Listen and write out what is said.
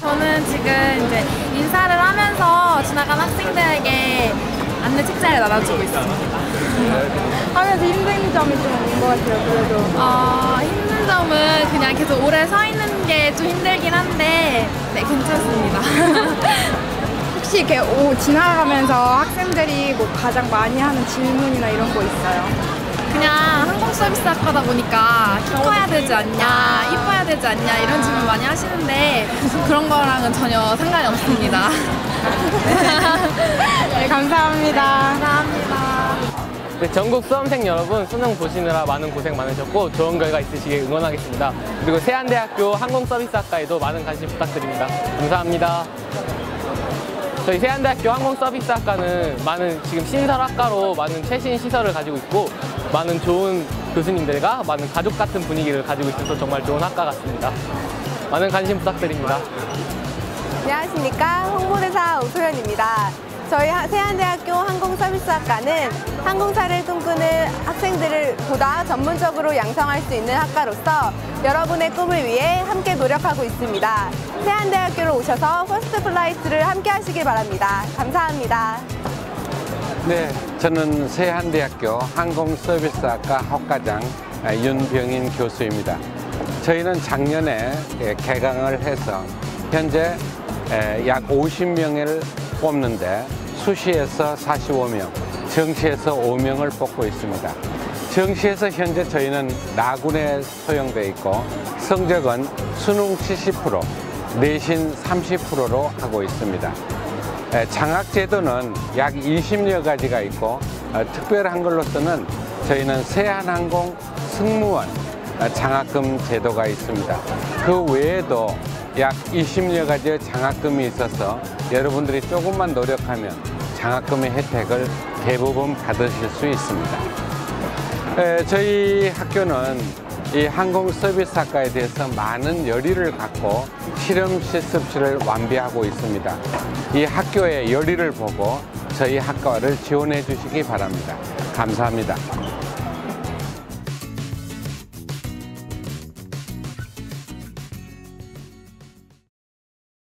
저는 지금 이제 인사를 하면서 지나간 학생들에게 안내 책자를 나눠주고 있습니다. 하면서 힘든 점이 좀 있는 것 같아요, 그래도. 어, 힘든 점은 그냥 계속 오래 서 있는 게 좀 힘들긴 한데, 네, 괜찮습니다. 혹시 이렇게 오, 지나가면서 학생들이 뭐 가장 많이 하는 질문이나 이런 거 있어요? 그냥 항공 서비스 학과다 보니까 키 커야 되지 않냐, 이뻐야 되지 않냐 이런 질문 많이 하시는데 그런 거랑은 전혀 상관이 없습니다. 네, 감사합니다. 감사합니다. 네, 전국 수험생 여러분 수능 보시느라 많은 고생 많으셨고 좋은 결과 있으시길 응원하겠습니다. 그리고 세안대학교 항공서비스학과에도 많은 관심 부탁드립니다. 감사합니다. 저희 세안대학교 항공서비스학과는 많은 지금 신설학과로 많은 최신 시설을 가지고 있고 많은 좋은 교수님들과 많은 가족 같은 분위기를 가지고 있어서 정말 좋은 학과 같습니다. 많은 관심 부탁드립니다. 안녕하십니까 홍보대사 오소연입니다. 저희 하- 세한대학교 항공서비스학과는 항공사를 꿈꾸는 학생들을 보다 전문적으로 양성할 수 있는 학과로서 여러분의 꿈을 위해 함께 노력하고 있습니다. 세한대학교로 오셔서 first flight를 함께 하시길 바랍니다. 감사합니다. 네, 저는 세한대학교 항공서비스학과 학과장 아, 윤병인 교수입니다. 저희는 작년에 예, 개강을 해서 현재 에, 약 50명을 뽑는데 수시에서 45명, 정시에서 5명을 뽑고 있습니다. 정시에서 현재 저희는 나군에 소용돼 있고 성적은 수능 70%, 내신 30%로 하고 있습니다. 에, 장학 제도는 약 20여 가지가 있고 어, 특별한 걸로서는 저희는 세한항공 승무원 어, 장학금 제도가 있습니다. 그 외에도 약 20여 가지의 장학금이 있어서 여러분들이 조금만 노력하면 장학금의 혜택을 대부분 받으실 수 있습니다. 에, 저희 학교는 이 항공 서비스 학과에 대해서 많은 열의를 갖고 실험 실습실을 완비하고 있습니다. 이 학교의 열의를 보고 저희 학과를 지원해 주시기 바랍니다. 감사합니다.